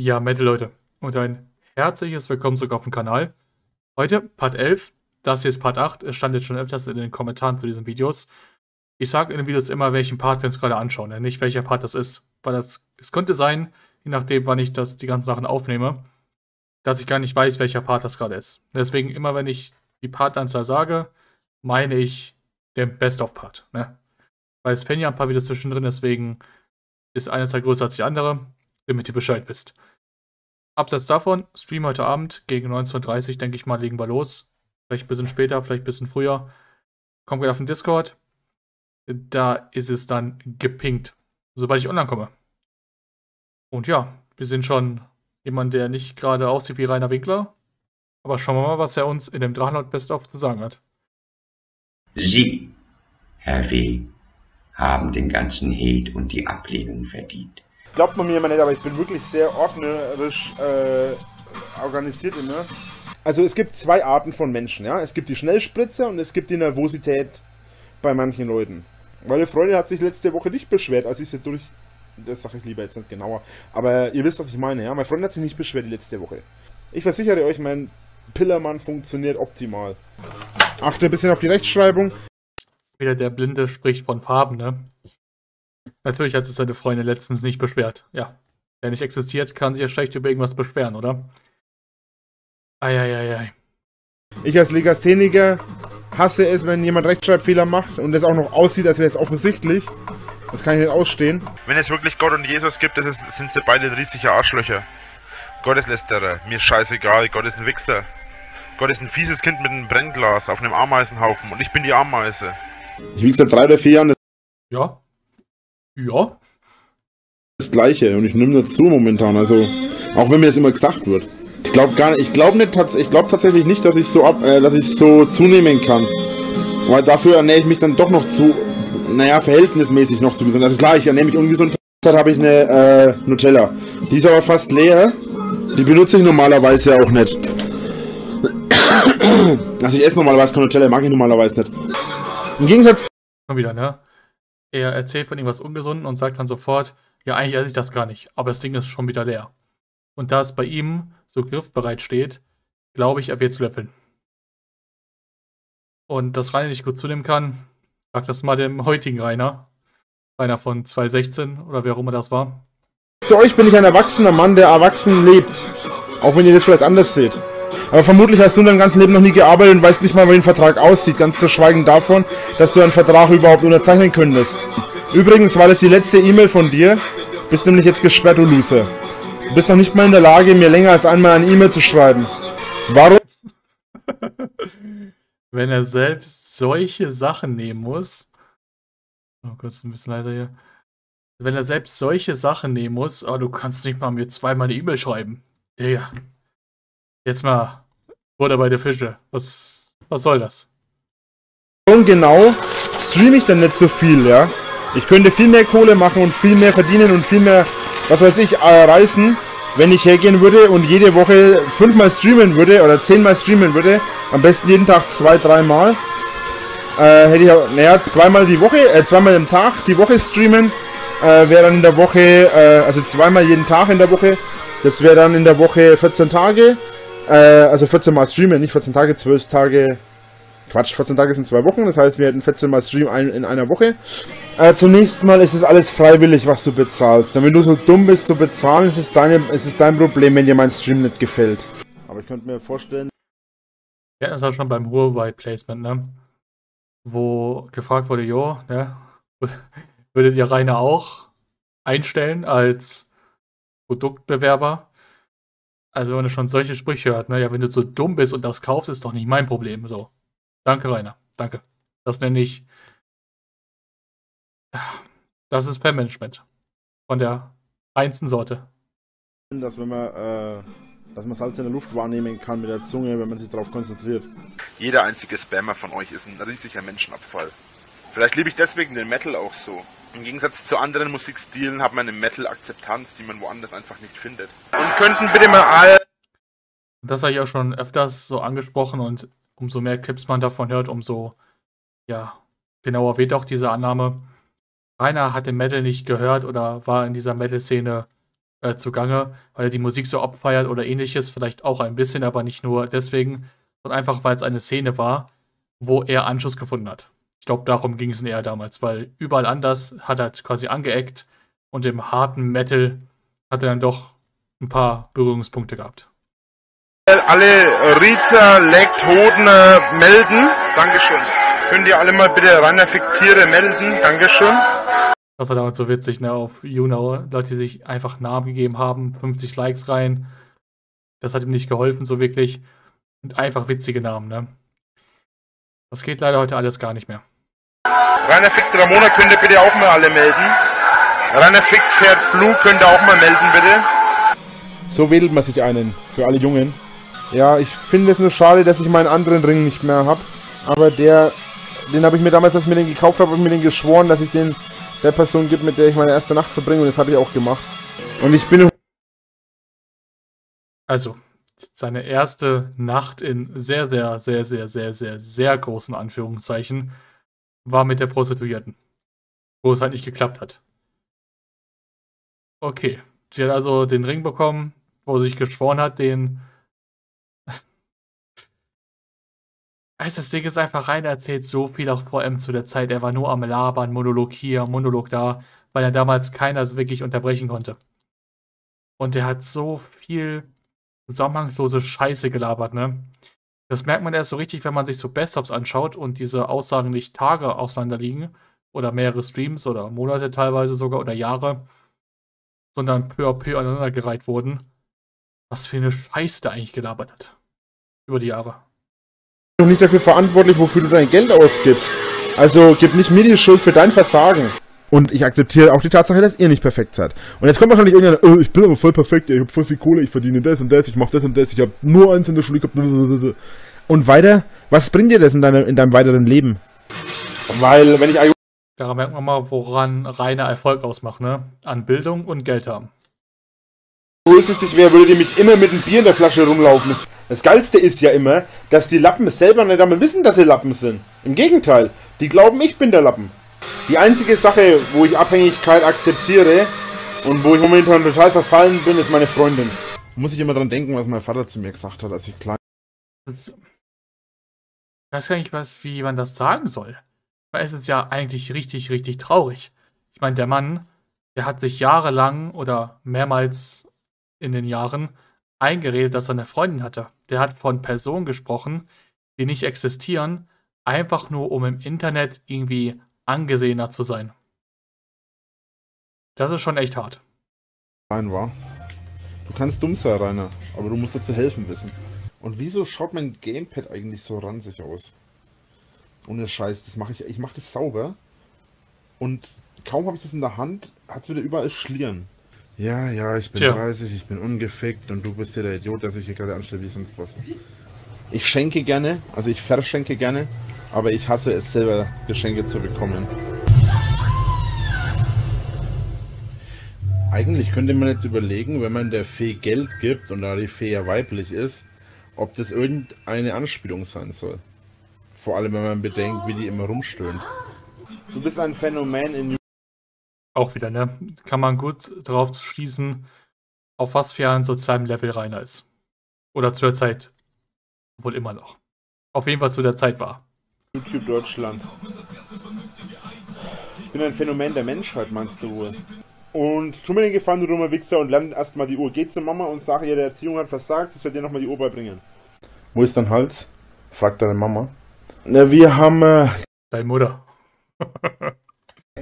Ja, Metal Leute und ein herzliches Willkommen zurück auf dem Kanal. Heute Part 11, das hier ist Part 8, es stand jetzt schon öfters in den Kommentaren zu diesen Videos. Ich sage in den Videos immer, welchen Part wir uns gerade anschauen, ne? nicht welcher Part das ist, weil das, es könnte sein, je nachdem, wann ich das, die ganzen Sachen aufnehme, dass ich gar nicht weiß, welcher Part das gerade ist. Deswegen immer, wenn ich die Partanzahl sage, meine ich den Best-of-Part. Ne? Weil es fehlen ja ein paar Videos zwischendrin, deswegen ist eine Zahl größer als die andere damit ihr Bescheid wisst. Abseits davon, Stream heute Abend gegen 19.30 Uhr, denke ich mal, legen wir los. Vielleicht ein bisschen später, vielleicht ein bisschen früher. Kommt wieder auf den Discord. Da ist es dann gepinkt, sobald ich online komme. Und ja, wir sind schon jemand, der nicht gerade aussieht wie Rainer Winkler. Aber schauen wir mal, was er uns in dem Drachenlord Best of zu sagen hat. Sie, Herr W., haben den ganzen Hate und die Ablehnung verdient. Glaubt man mir immer nicht, aber ich bin wirklich sehr ordnerisch äh, organisiert immer. Also es gibt zwei Arten von Menschen, ja. Es gibt die Schnellspritzer und es gibt die Nervosität bei manchen Leuten. Meine Freundin hat sich letzte Woche nicht beschwert, als ich sie durch. Das sage ich lieber jetzt nicht genauer. Aber ihr wisst, was ich meine, ja. Meine Freundin hat sich nicht beschwert die letzte Woche. Ich versichere euch, mein Pillermann funktioniert optimal. Achte ein bisschen auf die Rechtschreibung. Wieder der Blinde spricht von Farben, ne? Natürlich hat sich seine Freundin letztens nicht beschwert. Ja. Wer nicht existiert, kann sich ja schlecht über irgendwas beschweren, oder? Eieiei. Ich als Legastheniker hasse es, wenn jemand Rechtschreibfehler macht und es auch noch aussieht, als wäre es offensichtlich. Das kann ich nicht ausstehen. Wenn es wirklich Gott und Jesus gibt, ist, sind sie beide riesige Arschlöcher. Gott ist Lästerer, mir scheißegal, Gott ist ein Wichser. Gott ist ein fieses Kind mit einem Brennglas auf einem Ameisenhaufen und ich bin die Ameise. Ich wiege seit drei oder vier Jahren. Ja, ja. Das gleiche und ich nehme das zu momentan. Also, auch wenn mir das immer gesagt wird. Ich glaube gar nicht, ich glaube nicht, ich glaube tatsächlich nicht, dass ich so ab, äh, dass ich so zunehmen kann. Weil dafür ernähre ich mich dann doch noch zu, naja, verhältnismäßig noch zu gesund. Also klar, ich ernähre mich ungesund. Jetzt habe ich eine äh, Nutella. Die ist aber fast leer. Die benutze ich normalerweise auch nicht. Also ich esse normalerweise keine Nutella, mag ich normalerweise nicht. Im Gegensatz. Mal wieder, ne? Er erzählt von irgendwas Ungesunden und sagt dann sofort, ja, eigentlich esse ich das gar nicht, aber das Ding ist schon wieder leer. Und da es bei ihm so griffbereit steht, glaube ich, er wird es löffeln. Und dass Rainer nicht gut zunehmen kann, sag das mal dem heutigen Rainer. Rainer von 2016 oder wer auch immer das war. Zu euch bin ich ein erwachsener Mann, der erwachsen lebt. Auch wenn ihr das vielleicht anders seht. Aber vermutlich hast du in deinem ganzen Leben noch nie gearbeitet und weißt nicht mal, wie ein Vertrag aussieht, ganz zu schweigen davon, dass du einen Vertrag überhaupt unterzeichnen könntest. Übrigens war das die letzte E-Mail von dir. Bist nämlich jetzt gesperrt, du Loser. Du bist noch nicht mal in der Lage, mir länger als einmal eine E-Mail zu schreiben. Warum? Wenn er selbst solche Sachen nehmen muss. Oh Gott, ist ein bisschen leiser hier. Wenn er selbst solche Sachen nehmen muss, oh, du kannst nicht mal mir zweimal eine E-Mail schreiben. Digga. Jetzt mal Butter bei der Fische. Was, was soll das? Warum genau streame ich denn nicht so viel, ja? Ich könnte viel mehr Kohle machen und viel mehr verdienen und viel mehr, was weiß ich, äh, reißen, wenn ich hergehen würde und jede Woche fünfmal streamen würde oder zehnmal streamen würde. Am besten jeden Tag zwei, dreimal. Äh, hätte ich auch, naja, zweimal die Woche, äh, zweimal im Tag die Woche streamen. Äh, wäre dann in der Woche, äh, also zweimal jeden Tag in der Woche. Das wäre dann in der Woche 14 Tage. Äh, also 14 Mal streamen, nicht 14 Tage, 12 Tage. Quatsch, 14 Tage sind zwei Wochen, das heißt, wir hätten 14 Mal Stream ein, in einer Woche. Äh, zunächst mal ist es alles freiwillig, was du bezahlst. Und wenn du so dumm bist zu bezahlen, ist es, deine, ist es dein Problem, wenn dir mein Stream nicht gefällt. Aber ich könnte mir vorstellen. Ja, das war schon beim Huawei Placement, ne? Wo gefragt wurde, jo, ne? Würdet ihr Rainer auch einstellen als Produktbewerber? Also wenn du schon solche Sprüche hört, ne, ja, wenn du so dumm bist und das kaufst, ist doch nicht mein Problem. So. Danke, Rainer. Danke. Das nenne ich. Das ist Fanmanagement. Von der einsten Sorte. Dass wenn man, äh, dass man Salz in der Luft wahrnehmen kann mit der Zunge, wenn man sich darauf konzentriert. Jeder einzige Spammer von euch ist ein riesiger Menschenabfall. Vielleicht liebe ich deswegen den Metal auch so. Im Gegensatz zu anderen Musikstilen hat man im Metal Akzeptanz, die man woanders einfach nicht findet. Und könnten bitte mal all. Das habe ich auch schon öfters so angesprochen und umso mehr Clips man davon hört, umso ja, genauer wird auch diese Annahme. Rainer hat den Metal nicht gehört oder war in dieser Metal-Szene äh, zugange, weil er die Musik so abfeiert oder ähnliches, vielleicht auch ein bisschen, aber nicht nur deswegen, sondern einfach, weil es eine Szene war, wo er Anschluss gefunden hat. Ich glaube, darum ging es eher damals, weil überall anders hat er quasi angeeckt und im harten Metal hat er dann doch ein paar Berührungspunkte gehabt. Alle Rita, Leckt, Hoden melden. Dankeschön. Könnt ihr alle mal bitte Rainer Fiktiere melden? Dankeschön. Das war damals so witzig, ne, auf YouNow. Leute, die sich einfach Namen gegeben haben, 50 Likes rein. Das hat ihm nicht geholfen, so wirklich. Und einfach witzige Namen, ne. Das geht leider heute alles gar nicht mehr. Rainer Fick Ramona könnt ihr bitte auch mal alle melden. Rainer Fick Pferd Blue könnt ihr auch mal melden, bitte. So wählt man sich einen, für alle Jungen. Ja, ich finde es nur schade, dass ich meinen anderen Ring nicht mehr habe. Aber der, den habe ich mir damals, als ich mir den gekauft habe, habe ich mir den geschworen, dass ich den der Person gebe, mit der ich meine erste Nacht verbringe. Und das habe ich auch gemacht. Und ich bin... Also, seine erste Nacht in sehr, sehr, sehr, sehr, sehr, sehr, sehr großen Anführungszeichen war mit der Prostituierten. Wo es halt nicht geklappt hat. Okay. Sie hat also den Ring bekommen, wo sie sich geschworen hat, den. Also das Ding ist einfach rein, er erzählt so viel auch vor M zu der Zeit. Er war nur am Labern, Monolog hier, Monolog da, weil er damals keiner wirklich unterbrechen konnte. Und er hat so viel zusammenhangslose Scheiße gelabert, ne? Das merkt man erst so richtig, wenn man sich so Best-ofs anschaut und diese Aussagen nicht Tage auseinander liegen oder mehrere Streams oder Monate teilweise sogar oder Jahre, sondern peu à peu aneinandergereiht wurden. Was für eine Scheiße der eigentlich gelabert hat. Über die Jahre. noch nicht dafür verantwortlich, wofür du dein Geld ausgibst. Also gib nicht mir die Schuld für dein Versagen. Und ich akzeptiere auch die Tatsache, dass ihr nicht perfekt seid. Und jetzt kommt wahrscheinlich irgendeiner, oh, ich bin aber voll perfekt, ich habe voll viel Kohle, ich verdiene das und das, ich mache das und das, ich habe nur eins in der Schule gehabt. Und weiter, was bringt dir das in, deine, in deinem weiteren Leben? Weil, wenn ich Daran merkt man mal, woran reiner Erfolg ausmacht, ne? An Bildung und Geld haben. durchsichtig wäre, würde die mich immer mit einem Bier in der Flasche rumlaufen. Das Geilste ist ja immer, dass die Lappen selber nicht einmal wissen, dass sie Lappen sind. Im Gegenteil, die glauben, ich bin der Lappen. Die einzige Sache, wo ich Abhängigkeit akzeptiere und wo ich momentan total verfallen bin, ist meine Freundin. Muss ich immer dran denken, was mein Vater zu mir gesagt hat, als ich klein Das, ich weiß gar nicht, was, wie man das sagen soll. Weil es ist ja eigentlich richtig, richtig traurig. Ich meine, der Mann, der hat sich jahrelang oder mehrmals in den Jahren eingeredet, dass er eine Freundin hatte. Der hat von Personen gesprochen, die nicht existieren, einfach nur um im Internet irgendwie angesehener zu sein. Das ist schon echt hart. klein war. Du kannst dumm sein, Rainer, aber du musst dazu helfen wissen. Und wieso schaut mein Gamepad eigentlich so ranzig aus? Ohne Scheiß, das mache ich, ich mache das sauber. Und kaum habe ich das in der Hand, hat es wieder überall Schlieren. Ja, ja, ich bin Tja. 30, ich bin ungefickt und du bist ja der Idiot, der sich hier gerade anstellt wie sonst was. Ich schenke gerne, also ich verschenke gerne, aber ich hasse es selber, Geschenke zu bekommen. Eigentlich könnte man jetzt überlegen, wenn man der Fee Geld gibt und da die Fee ja weiblich ist, ob das irgendeine Anspielung sein soll. Vor allem, wenn man bedenkt, wie die immer rumstöhnt. Du bist ein Phänomen in Auch wieder, ne? Kann man gut drauf schließen, auf was für ein sozialem Level Rainer ist. Oder zu der Zeit. Wohl immer noch. Auf jeden Fall zu der Zeit war. YouTube Deutschland. Ich bin ein Phänomen der Menschheit, meinst du wohl? Und tu mir den Gefallen, du dummer Wichser, und lern erstmal die Uhr. Geh zur Mama und sag ihr, der Erziehung hat versagt, ich soll dir nochmal die Uhr beibringen. Wo ist dein Hals? fragt deine Mama. Na, wir haben äh, Deine Mutter.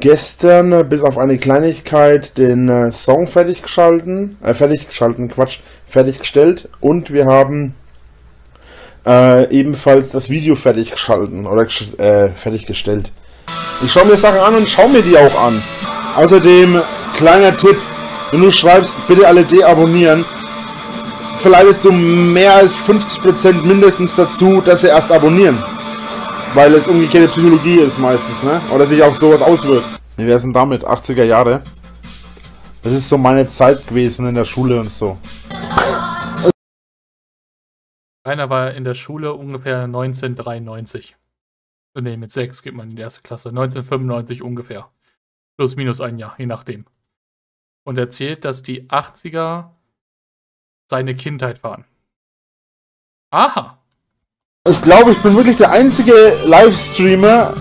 gestern äh, bis auf eine Kleinigkeit den äh, Song fertiggeschalten, äh, fertiggeschalten, Quatsch, fertiggestellt und wir haben äh, ebenfalls das Video fertiggeschalten oder gesch- äh, fertiggestellt. Ich schaue mir Sachen an und schaue mir die auch an. Außerdem, kleiner Tipp, wenn du schreibst, bitte alle deabonnieren, verleitest du mehr als 50% mindestens dazu, dass sie erst abonnieren. Weil es umgekehrte Psychologie ist meistens, ne? Oder sich auch sowas auswirkt. Wie wär's denn damit? 80er Jahre? Das ist so meine Zeit gewesen in der Schule und so. Rainer war in der Schule ungefähr 1993. Ne, mit 6 geht man in die erste Klasse. 1995 ungefähr. Plus minus ein Jahr, je nachdem. und erzählt, dass die 80er seine Kindheit waren. Aha. Ich glaube, ich bin wirklich der einzige Livestreamer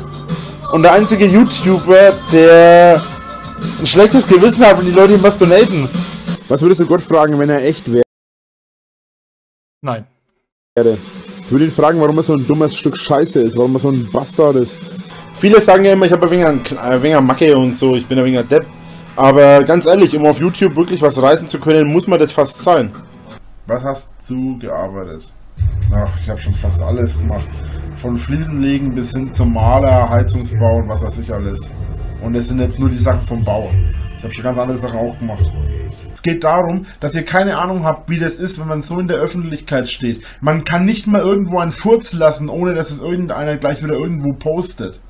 und der einzige YouTuber, der ein schlechtes Gewissen hat, wenn die Leute ihm was donaten. Was würdest du Gott fragen, wenn er echt wäre? Nein. Ich würde ihn fragen, warum er so ein dummes Stück Scheiße ist, warum er so ein Bastard ist. Viele sagen ja immer, ich habe ein wenig, ein wenig Macke und so, ich bin ein wenig Depp. Aber ganz ehrlich, um auf YouTube wirklich was reißen zu können, muss man das fast sein. Was hast du gearbeitet? Ach, ich habe schon fast alles gemacht. Von Fliesenlegen bis hin zum Maler, Heizungsbau und was weiß ich alles. Und es sind jetzt nur die Sachen vom Bau. Ich habe schon ganz andere Sachen auch gemacht. Es geht darum, dass ihr keine Ahnung habt, wie das ist, wenn man so in der Öffentlichkeit steht. Man kann nicht mal irgendwo einen Furz lassen, ohne dass es irgendeiner gleich wieder irgendwo postet.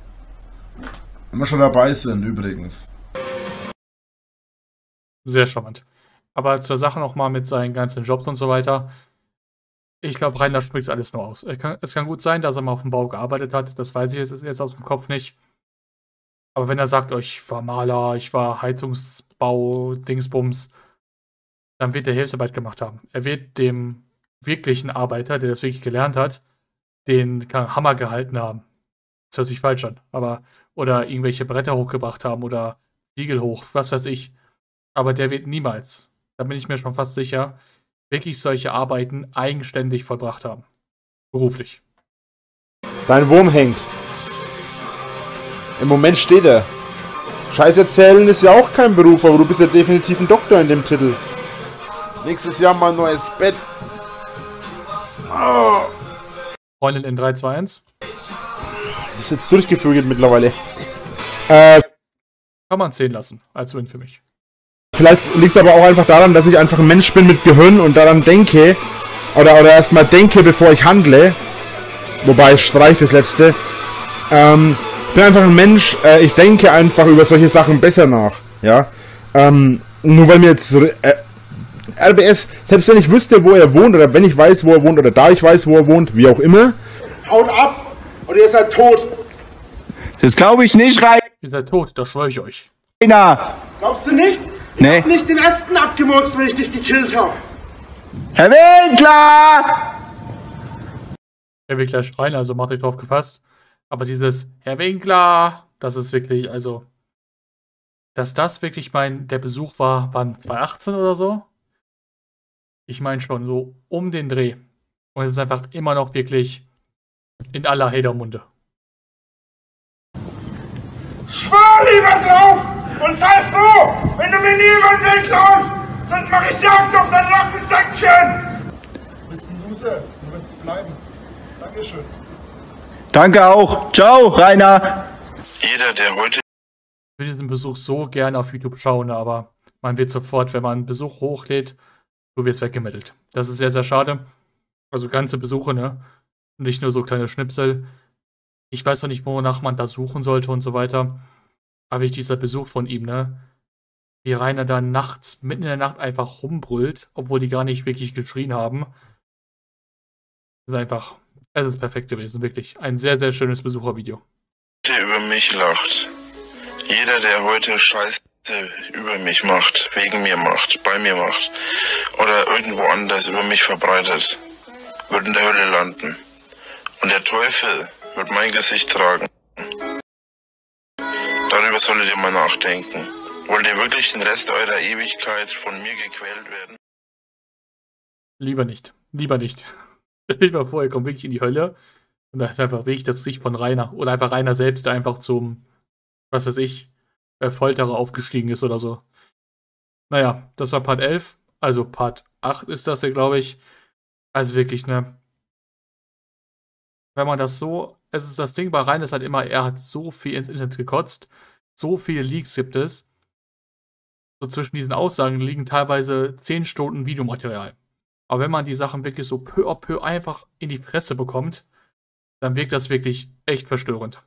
Wenn wir schon dabei sind, übrigens. Sehr charmant. Aber zur Sache nochmal mit seinen ganzen Jobs und so weiter. Ich glaube, Rainer spricht alles nur aus. Kann, es kann gut sein, dass er mal auf dem Bau gearbeitet hat. Das weiß ich jetzt, jetzt aus dem Kopf nicht. Aber wenn er sagt, oh, ich war Maler, ich war Heizungsbau, Dingsbums, dann wird er Hilfsarbeit gemacht haben. Er wird dem wirklichen Arbeiter, der das wirklich gelernt hat, den Hammer gehalten haben. Das hört sich falsch an, aber oder irgendwelche Bretter hochgebracht haben oder Siegel hoch, was weiß ich. Aber der wird niemals, da bin ich mir schon fast sicher, wirklich solche Arbeiten eigenständig vollbracht haben. Beruflich. Dein Wurm hängt. Im Moment steht er. Scheiß erzählen ist ja auch kein Beruf, aber du bist ja definitiv ein Doktor in dem Titel. Nächstes Jahr mal ein neues Bett. Oh. Freundin in 321. Das ist jetzt durchgevögelt mittlerweile. Äh, Kann man 10 lassen, als Win für mich. Vielleicht liegt es aber auch einfach daran, dass ich einfach ein Mensch bin mit Gehirn und daran denke, oder, oder erstmal denke, bevor ich handle. Wobei ich streiche das letzte. Ähm, bin einfach ein Mensch, äh, ich denke einfach über solche Sachen besser nach. Ja. Ähm, nur weil mir jetzt äh, RBS, selbst wenn ich wüsste, wo er wohnt, oder wenn ich weiß, wo er wohnt, oder da ich weiß, wo er wohnt, wie auch immer. Haut ab! Oder ihr seid tot! Das glaube ich nicht, Rainer! Ihr seid tot, das schwöre ich euch. Glaubst du nicht? Ich Nee. hab nicht den ersten abgemurkst, wenn ich dich gekillt habe. Herr Winkler! Er will gleich schreien, also macht euch drauf gefasst. Aber dieses Herr Winkler, das ist wirklich, also, dass das wirklich mein, der Besuch war, wann, 2018 oder so? Ich meine schon, so um den Dreh. Und es ist einfach immer noch wirklich in aller Hatermunde. Schwör lieber drauf und sei froh, wenn du mir nie über den Weg laufst, sonst mach ich Jagd auf dein Lockensäckchen. Du bist ein Loser, du wirst bleiben. Dankeschön. Danke auch. Ciao, Rainer. Jeder, der heute Ich würde diesen Besuch so gerne auf YouTube schauen, aber man wird sofort, wenn man einen Besuch hochlädt, so wird es weggemittelt. Das ist sehr, sehr schade. Also ganze Besuche, ne? Nicht nur so kleine Schnipsel. Ich weiß noch nicht, wonach man da suchen sollte und so weiter. Aber ich dieser Besuch von ihm, ne? Wie Rainer da nachts, mitten in der Nacht einfach rumbrüllt, obwohl die gar nicht wirklich geschrien haben. Das ist einfach, es ist perfekt gewesen, wirklich. Ein sehr, sehr schönes Besuchervideo. über mich lacht. Jeder, der heute Scheiße über mich macht, wegen mir macht, bei mir macht oder irgendwo anders über mich verbreitet, wird in der Hölle landen. Und der Teufel wird mein Gesicht tragen. Darüber solltet ihr mal nachdenken. Wollt ihr wirklich den Rest eurer Ewigkeit von mir gequält werden? Lieber nicht. Lieber nicht. Ich war vorher, kommt wirklich in die Hölle. Und da ist einfach wirklich das Gesicht von Rainer. Oder einfach Rainer selbst, der einfach zum, was weiß ich, äh, Folterer aufgestiegen ist oder so. Naja, das war Part 11. Also Part 8 ist das ja, glaube ich. Also wirklich, ne? Wenn man das so, es ist das Ding bei Rainer ist halt immer, er hat so viel ins Internet gekotzt. So viele Leaks gibt es. So zwischen diesen Aussagen liegen teilweise 10 Stunden Videomaterial. Aber wenn man die Sachen wirklich so peu à peu einfach in die Fresse bekommt, dann wirkt das wirklich echt verstörend.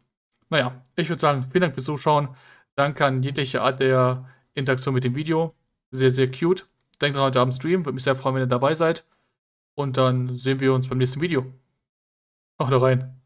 Naja, ich würde sagen, vielen Dank fürs Zuschauen. Danke an jegliche Art der Interaktion mit dem Video. Sehr, sehr cute. Denkt dran heute am Stream. Würde mich sehr freuen, wenn ihr dabei seid. Und dann sehen wir uns beim nächsten Video. Haut rein.